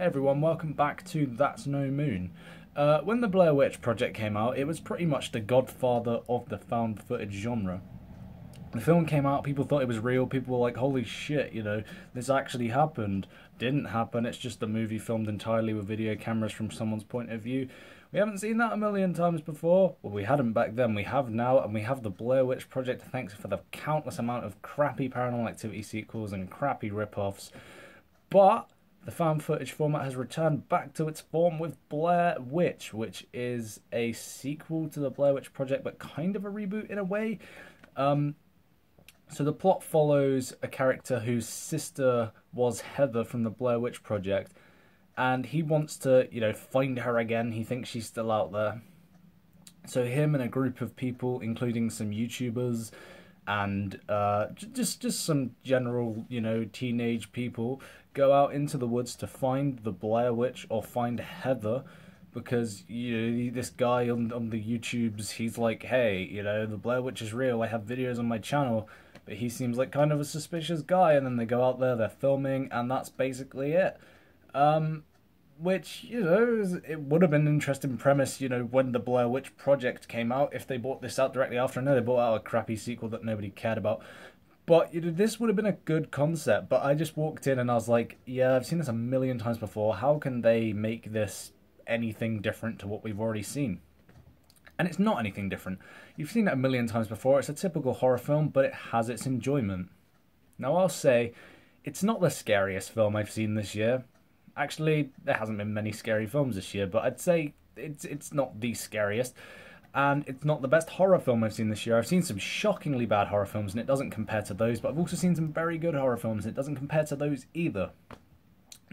Hey everyone, welcome back to That's No Moon. Uh, when the Blair Witch Project came out, it was pretty much the godfather of the found footage genre. The film came out, people thought it was real, people were like, holy shit, you know, this actually happened. Didn't happen, it's just a movie filmed entirely with video cameras from someone's point of view. We haven't seen that a million times before. Well, we hadn't back then, we have now, and we have the Blair Witch Project thanks for the countless amount of crappy paranormal activity sequels and crappy rip offs. But the found footage format has returned back to its form with Blair Witch, which is a sequel to the Blair Witch Project, but kind of a reboot in a way. Um, so the plot follows a character whose sister was Heather from the Blair Witch Project, and he wants to, you know, find her again. He thinks she's still out there. So him and a group of people, including some YouTubers and uh, just just some general, you know, teenage people, go out into the woods to find the Blair Witch or find Heather because you this guy on on the YouTubes he's like, hey, you know, the Blair Witch is real. I have videos on my channel, but he seems like kind of a suspicious guy. And then they go out there, they're filming, and that's basically it. Um, which you know it would have been an interesting premise. You know, when the Blair Witch Project came out, if they bought this out directly after, I know they bought out a crappy sequel that nobody cared about. But this would have been a good concept. But I just walked in and I was like, yeah, I've seen this a million times before. How can they make this anything different to what we've already seen? And it's not anything different. You've seen it a million times before. It's a typical horror film, but it has its enjoyment. Now, I'll say, it's not the scariest film I've seen this year. Actually, there hasn't been many scary films this year, but I'd say it's it's not the scariest and it's not the best horror film I've seen this year. I've seen some shockingly bad horror films, and it doesn't compare to those, but I've also seen some very good horror films, and it doesn't compare to those either.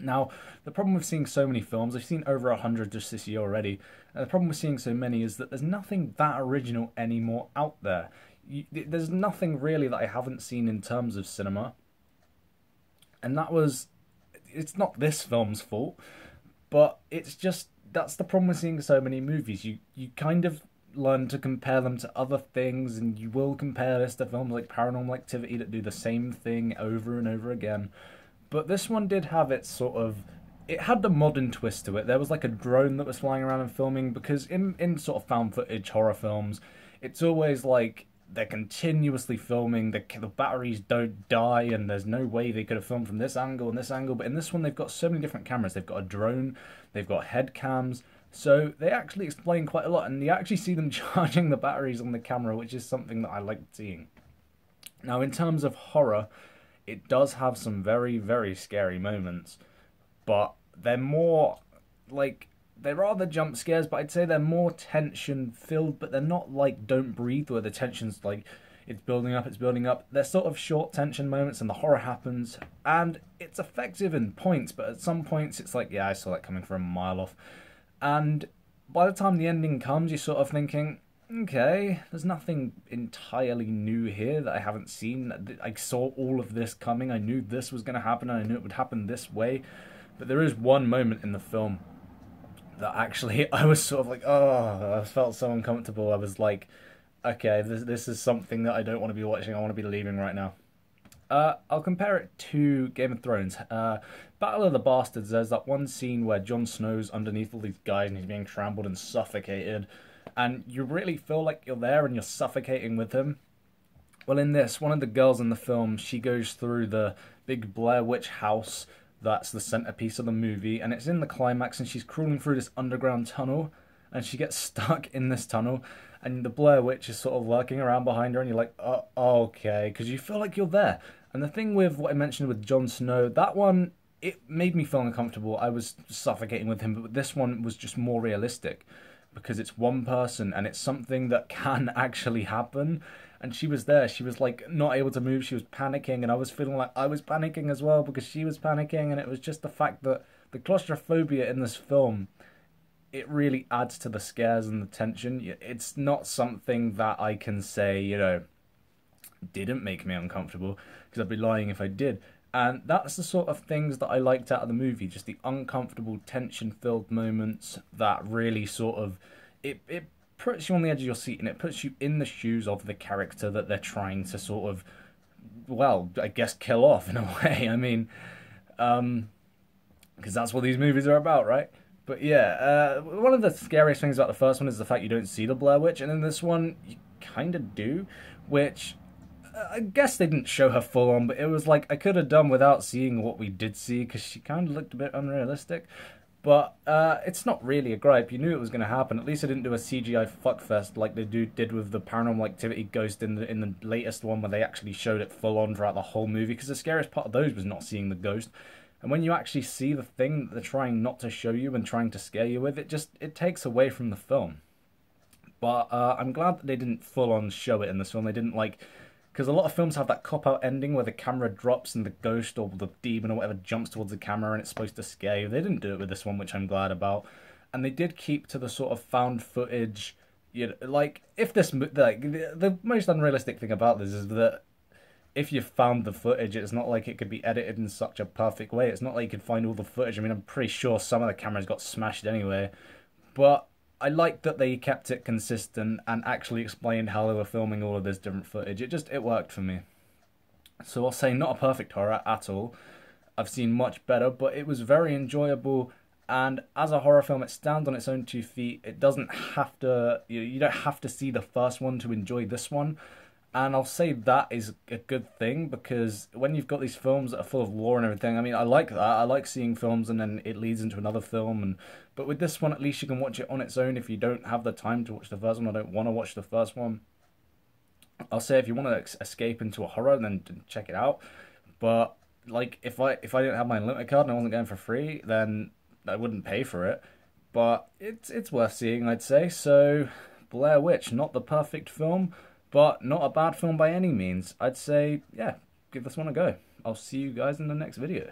Now, the problem with seeing so many films, I've seen over a hundred just this year already, and the problem with seeing so many is that there's nothing that original anymore out there. You, there's nothing really that I haven't seen in terms of cinema, and that was, it's not this film's fault, but it's just that's the problem with seeing so many movies. You you kind of learn to compare them to other things, and you will compare this to films like Paranormal Activity that do the same thing over and over again. But this one did have its sort of. It had the modern twist to it. There was like a drone that was flying around and filming because in in sort of found footage horror films, it's always like they're continuously filming. The the batteries don't die, and there's no way they could have filmed from this angle and this angle. But in this one, they've got so many different cameras. They've got a drone. They've got head cams. So they actually explain quite a lot, and you actually see them charging the batteries on the camera, which is something that I like seeing. Now, in terms of horror, it does have some very, very scary moments, but they're more like there are the jump scares, but I'd say they're more tension filled, but they're not like Don't Breathe, where the tension's like it's building up, it's building up. They're sort of short tension moments, and the horror happens, and it's effective in points, but at some points it's like, yeah, I saw that coming from a mile off. And by the time the ending comes, you're sort of thinking, okay, there's nothing entirely new here that I haven't seen. I saw all of this coming. I knew this was going to happen, and I knew it would happen this way. But there is one moment in the film that actually I was sort of like, oh, I felt so uncomfortable. I was like, okay, this this is something that I don't want to be watching. I want to be leaving right now. Uh, I'll compare it to Game of Thrones. Uh, Battle of the Bastards, there's that one scene where Jon Snow's underneath all these guys and he's being trampled and suffocated, and you really feel like you're there and you're suffocating with him. Well, in this, one of the girls in the film, she goes through the big Blair Witch house that's the centerpiece of the movie, and it's in the climax, and she's crawling through this underground tunnel, and she gets stuck in this tunnel, and the Blair Witch is sort of lurking around behind her, and you're like, oh, okay, because you feel like you're there. And the thing with what I mentioned with Jon Snow, that one it made me feel uncomfortable. I was suffocating with him, but this one was just more realistic because it's one person and it's something that can actually happen. And she was there. She was like not able to move. She was panicking, and I was feeling like I was panicking as well because she was panicking. And it was just the fact that the claustrophobia in this film it really adds to the scares and the tension. It's not something that I can say, you know, didn't make me uncomfortable because I'd be lying if I did. And that's the sort of things that I liked out of the movie, just the uncomfortable, tension-filled moments that really sort of it it puts you on the edge of your seat and it puts you in the shoes of the character that they're trying to sort of well, I guess kill off in a way. I mean, um, because that's what these movies are about, right? But yeah, uh, one of the scariest things about the first one is the fact you don't see the Blair Witch, and in this one you kind of do, which uh, I guess they didn't show her full on, but it was like I could have done without seeing what we did see because she kind of looked a bit unrealistic. But uh, it's not really a gripe. You knew it was going to happen. At least I didn't do a CGI fuckfest like they do did with the Paranormal Activity Ghost in the in the latest one, where they actually showed it full on throughout the whole movie. Because the scariest part of those was not seeing the ghost. And when you actually see the thing that they're trying not to show you and trying to scare you with, it just it takes away from the film. But uh, I'm glad that they didn't full on show it in this film. They didn't like because a lot of films have that cop out ending where the camera drops and the ghost or the demon or whatever jumps towards the camera and it's supposed to scare you. They didn't do it with this one, which I'm glad about. And they did keep to the sort of found footage. You know, like if this like the, the most unrealistic thing about this is that if you found the footage, it's not like it could be edited in such a perfect way. It's not like you could find all the footage. I mean, I'm pretty sure some of the cameras got smashed anyway, but I liked that they kept it consistent and actually explained how they were filming all of this different footage. It just it worked for me. So I'll say not a perfect horror at all. I've seen much better, but it was very enjoyable. And as a horror film, it stands on its own two feet. It doesn't have to. You, you don't have to see the first one to enjoy this one. And I'll say that is a good thing because when you've got these films that are full of lore and everything, I mean, I like that. I like seeing films and then it leads into another film. And but with this one, at least you can watch it on its own if you don't have the time to watch the first one. I don't want to watch the first one. I'll say if you want to escape into a horror, then check it out. But like if I if I didn't have my unlimited card and I wasn't going for free, then I wouldn't pay for it. But it's it's worth seeing, I'd say. So Blair Witch, not the perfect film but not a bad film by any means. I'd say, yeah, give this one a go. I'll see you guys in the next video.